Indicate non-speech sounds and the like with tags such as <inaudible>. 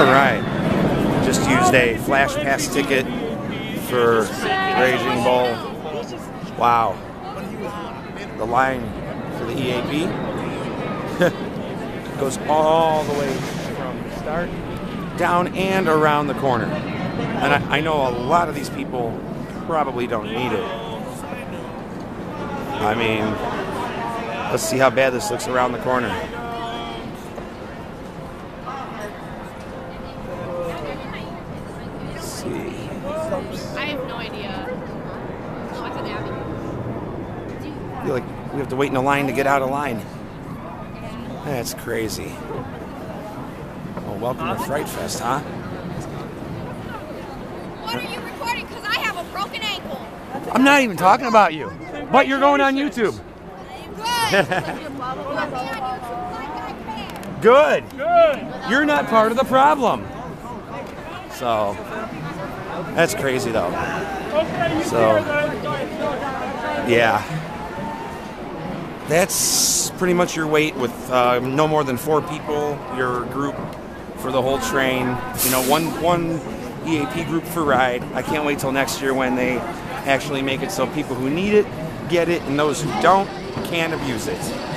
All right. Just used a flash pass ticket for Raging Bull. Wow. The line for the EAP <laughs> goes all the way from start down and around the corner. And I, I know a lot of these people probably don't need it. I mean, let's see how bad this looks around the corner. See. I have no idea. Oh, it's an Abby. I feel like we have to wait in a line to get out of line. That's crazy. Well, welcome to Fright Fest, huh? What are you recording? Because I have a broken ankle. I'm not even talking about you, but you're going on YouTube. Good. <laughs> Good. Good. You're not part of the problem. So, that's crazy though. So, yeah. That's pretty much your wait with uh, no more than four people, your group for the whole train. You know, one one EAP group for ride. I can't wait till next year when they actually make it so people who need it get it, and those who don't can't abuse it.